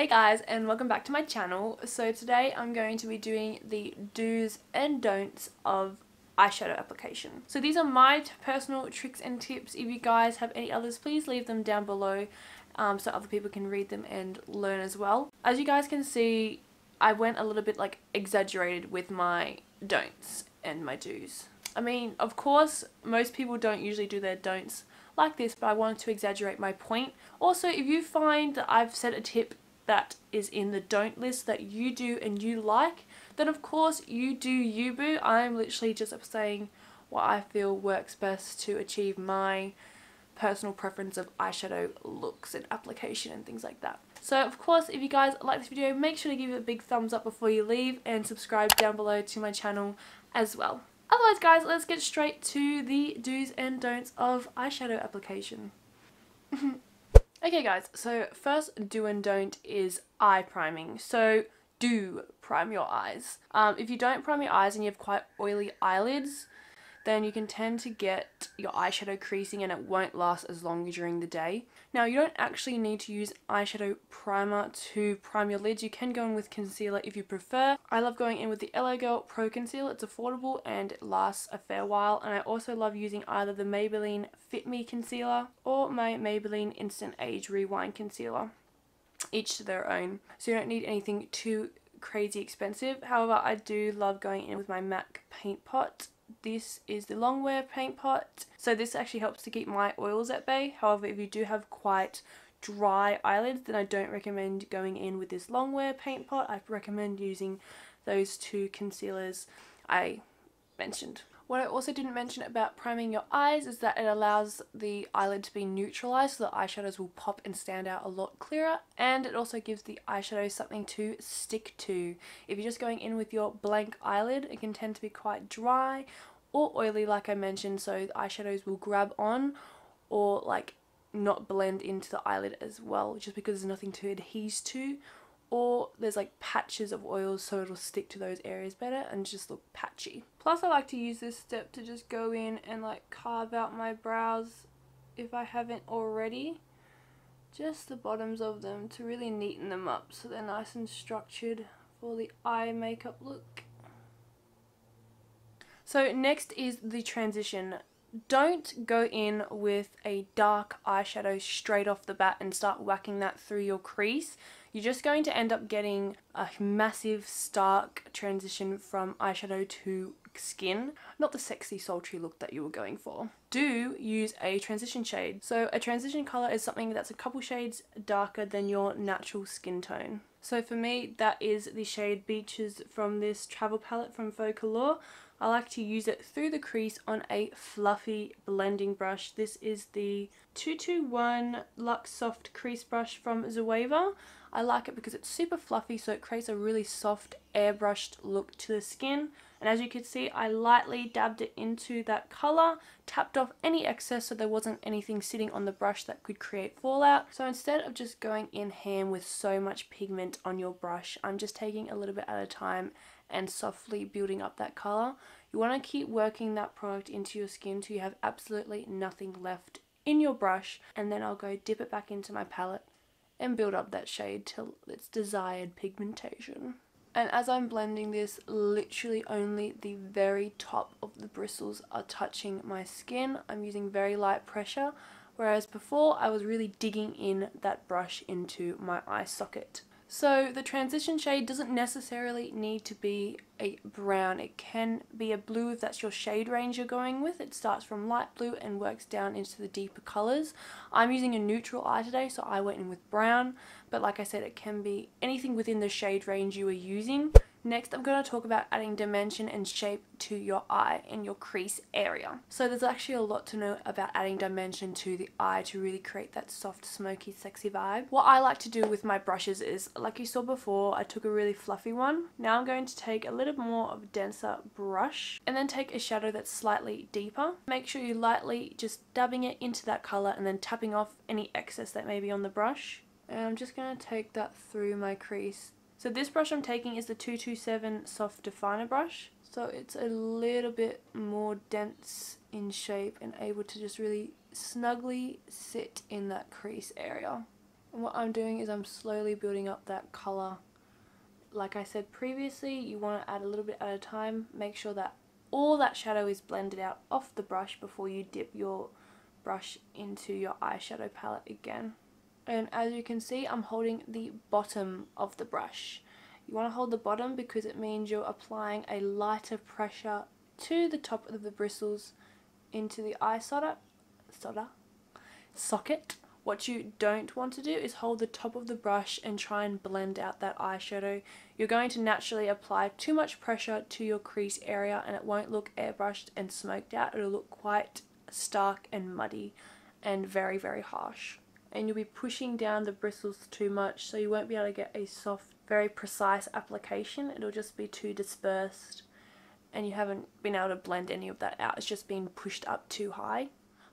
Hey guys and welcome back to my channel. So today I'm going to be doing the do's and don'ts of eyeshadow application. So these are my personal tricks and tips. If you guys have any others please leave them down below um, so other people can read them and learn as well. As you guys can see I went a little bit like exaggerated with my don'ts and my do's. I mean of course most people don't usually do their don'ts like this but I wanted to exaggerate my point. Also if you find that I've said a tip that is in the don't list that you do and you like then of course you do you boo. I'm literally just saying what I feel works best to achieve my personal preference of eyeshadow looks and application and things like that. So of course if you guys like this video make sure to give it a big thumbs up before you leave and subscribe down below to my channel as well. Otherwise guys, let's get straight to the do's and don'ts of eyeshadow application. okay guys, so first do and don't is eye priming. So do prime your eyes. Um, if you don't prime your eyes and you have quite oily eyelids, then you can tend to get your eyeshadow creasing and it won't last as long during the day. Now you don't actually need to use eyeshadow primer to prime your lids. You can go in with concealer if you prefer. I love going in with the LA Girl Pro Concealer. It's affordable and it lasts a fair while and I also love using either the Maybelline Fit Me Concealer or my Maybelline Instant Age Rewind Concealer. Each to their own. So you don't need anything too crazy expensive. However, I do love going in with my MAC paint pot this is the longwear paint pot. So this actually helps to keep my oils at bay. However, if you do have quite dry eyelids, then I don't recommend going in with this longwear paint pot. I recommend using those two concealers I mentioned. What I also didn't mention about priming your eyes is that it allows the eyelid to be neutralized so the eyeshadows will pop and stand out a lot clearer and it also gives the eyeshadow something to stick to. If you're just going in with your blank eyelid it can tend to be quite dry or oily like I mentioned so the eyeshadows will grab on or like not blend into the eyelid as well just because there's nothing to adhere to or there's like patches of oils so it'll stick to those areas better and just look patchy. Plus I like to use this step to just go in and like carve out my brows if I haven't already. Just the bottoms of them to really neaten them up so they're nice and structured for the eye makeup look. So next is the transition. Don't go in with a dark eyeshadow straight off the bat and start whacking that through your crease you're just going to end up getting a massive stark transition from eyeshadow to skin, not the sexy sultry look that you were going for. Do use a transition shade. So a transition colour is something that's a couple shades darker than your natural skin tone. So for me that is the shade Beaches from this travel palette from Focallure. I like to use it through the crease on a fluffy blending brush. This is the 221 Luxe Soft Crease Brush from Zoeva. I like it because it's super fluffy so it creates a really soft airbrushed look to the skin and as you can see I lightly dabbed it into that colour, tapped off any excess so there wasn't anything sitting on the brush that could create fallout. So instead of just going in ham with so much pigment on your brush I'm just taking a little bit at a time and softly building up that colour. You want to keep working that product into your skin till you have absolutely nothing left in your brush and then I'll go dip it back into my palette and build up that shade till its desired pigmentation. And as I'm blending this, literally only the very top of the bristles are touching my skin. I'm using very light pressure, whereas before I was really digging in that brush into my eye socket. So the transition shade doesn't necessarily need to be a brown. It can be a blue if that's your shade range you're going with. It starts from light blue and works down into the deeper colours. I'm using a neutral eye today so I went in with brown but like I said it can be anything within the shade range you are using. Next, I'm going to talk about adding dimension and shape to your eye in your crease area. So there's actually a lot to know about adding dimension to the eye to really create that soft, smoky, sexy vibe. What I like to do with my brushes is, like you saw before, I took a really fluffy one. Now I'm going to take a little more of a denser brush and then take a shadow that's slightly deeper. Make sure you lightly just dabbing it into that colour and then tapping off any excess that may be on the brush. And I'm just going to take that through my crease so this brush I'm taking is the 227 Soft Definer brush. So it's a little bit more dense in shape and able to just really snugly sit in that crease area. And what I'm doing is I'm slowly building up that colour. Like I said previously, you want to add a little bit at a time. Make sure that all that shadow is blended out off the brush before you dip your brush into your eyeshadow palette again. And as you can see, I'm holding the bottom of the brush. You want to hold the bottom because it means you're applying a lighter pressure to the top of the bristles into the eye solder, solder socket. What you don't want to do is hold the top of the brush and try and blend out that eyeshadow. You're going to naturally apply too much pressure to your crease area and it won't look airbrushed and smoked out. It'll look quite stark and muddy and very very harsh. And you'll be pushing down the bristles too much so you won't be able to get a soft, very precise application. It'll just be too dispersed and you haven't been able to blend any of that out. It's just been pushed up too high.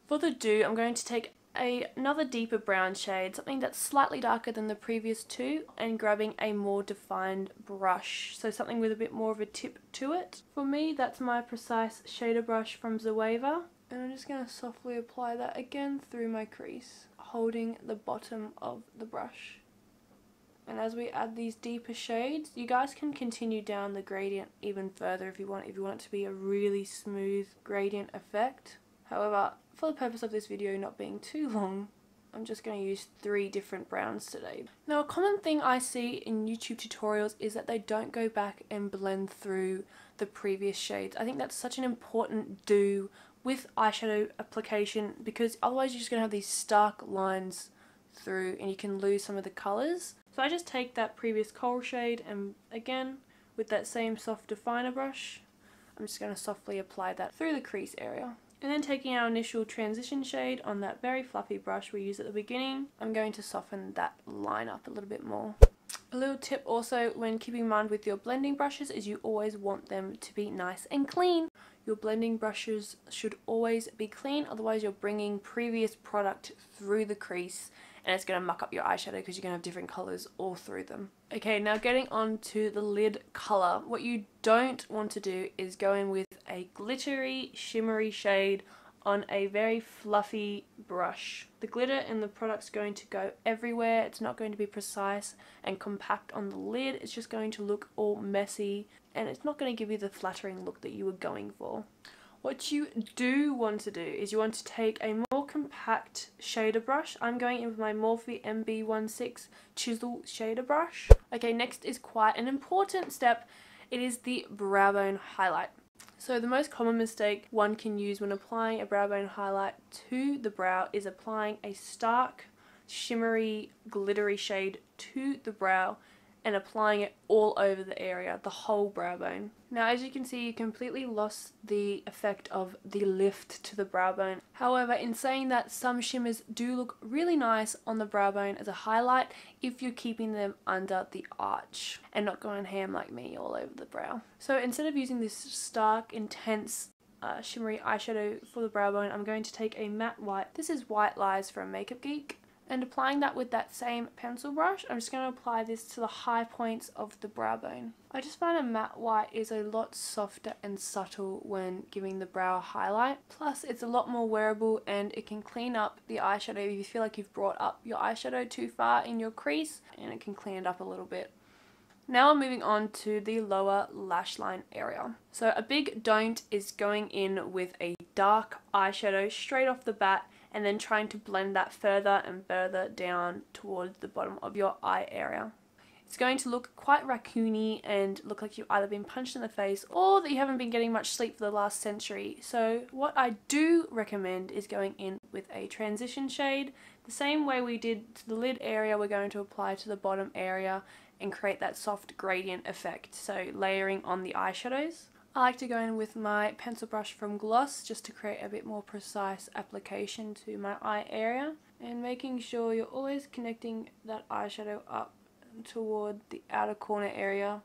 For the do, I'm going to take a, another deeper brown shade, something that's slightly darker than the previous two, and grabbing a more defined brush, so something with a bit more of a tip to it. For me, that's my precise shader brush from Zoeva, and I'm just going to softly apply that again through my crease, holding the bottom of the brush. And as we add these deeper shades, you guys can continue down the gradient even further if you want, if you want it to be a really smooth gradient effect. However, for the purpose of this video not being too long, I'm just going to use three different browns today. Now a common thing I see in YouTube tutorials is that they don't go back and blend through the previous shades. I think that's such an important do with eyeshadow application because otherwise you're just going to have these stark lines through and you can lose some of the colours. So I just take that previous coral shade and again with that same soft definer brush I'm just going to softly apply that through the crease area. And then taking our initial transition shade on that very fluffy brush we used at the beginning, I'm going to soften that line up a little bit more. A little tip also when keeping in mind with your blending brushes is you always want them to be nice and clean. Your blending brushes should always be clean, otherwise you're bringing previous product through the crease and it's going to muck up your eyeshadow because you're going to have different colours all through them. Okay, now getting on to the lid colour. What you don't want to do is go in with a glittery, shimmery shade on a very fluffy brush. The glitter in the product's going to go everywhere. It's not going to be precise and compact on the lid. It's just going to look all messy and it's not going to give you the flattering look that you were going for. What you do want to do is you want to take a more compact shader brush. I'm going in with my Morphe MB16 chisel shader brush. Okay, next is quite an important step. It is the brow bone highlight. So the most common mistake one can use when applying a brow bone highlight to the brow is applying a stark, shimmery, glittery shade to the brow and applying it all over the area, the whole brow bone. Now as you can see you completely lost the effect of the lift to the brow bone. However in saying that some shimmers do look really nice on the brow bone as a highlight if you're keeping them under the arch and not going ham like me all over the brow. So instead of using this stark intense uh, shimmery eyeshadow for the brow bone I'm going to take a matte white. This is White Lies from Makeup Geek and applying that with that same pencil brush, I'm just going to apply this to the high points of the brow bone. I just find a matte white is a lot softer and subtle when giving the brow a highlight. Plus it's a lot more wearable and it can clean up the eyeshadow if you feel like you've brought up your eyeshadow too far in your crease and it can clean it up a little bit. Now I'm moving on to the lower lash line area. So a big don't is going in with a dark eyeshadow straight off the bat and then trying to blend that further and further down towards the bottom of your eye area. It's going to look quite raccoony and look like you've either been punched in the face or that you haven't been getting much sleep for the last century. So what I do recommend is going in with a transition shade. The same way we did to the lid area, we're going to apply to the bottom area and create that soft gradient effect. So layering on the eyeshadows. I like to go in with my pencil brush from Gloss just to create a bit more precise application to my eye area and making sure you're always connecting that eyeshadow up toward the outer corner area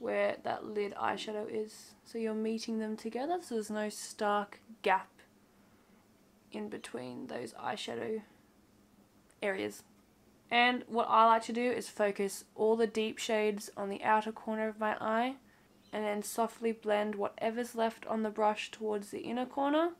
where that lid eyeshadow is. So you're meeting them together so there's no stark gap in between those eyeshadow areas. And what I like to do is focus all the deep shades on the outer corner of my eye and then softly blend whatever's left on the brush towards the inner corner,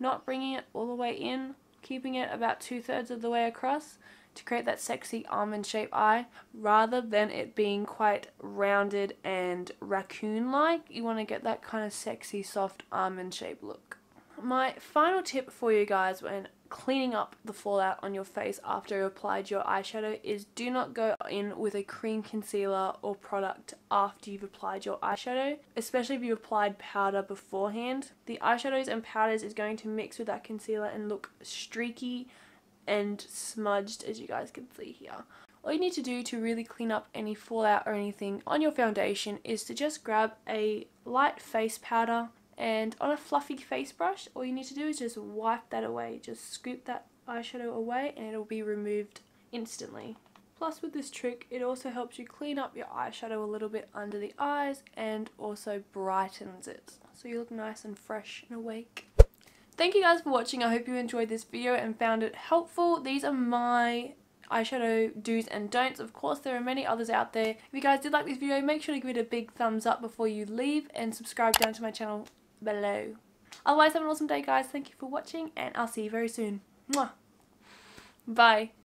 not bringing it all the way in, keeping it about two thirds of the way across, to create that sexy almond shape eye rather than it being quite rounded and raccoon like. You want to get that kind of sexy soft almond shape look. My final tip for you guys when cleaning up the fallout on your face after you applied your eyeshadow is do not go in with a cream concealer or product after you've applied your eyeshadow, especially if you applied powder beforehand. The eyeshadows and powders is going to mix with that concealer and look streaky and smudged as you guys can see here. All you need to do to really clean up any fallout or anything on your foundation is to just grab a light face powder and on a fluffy face brush all you need to do is just wipe that away just scoop that eyeshadow away and it'll be removed instantly plus with this trick it also helps you clean up your eyeshadow a little bit under the eyes and also brightens it so you look nice and fresh and awake Thank you guys for watching. I hope you enjoyed this video and found it helpful. These are my eyeshadow do's and don'ts. Of course, there are many others out there. If you guys did like this video, make sure to give it a big thumbs up before you leave and subscribe down to my channel below. Otherwise, have an awesome day, guys. Thank you for watching, and I'll see you very soon. Mwah. Bye.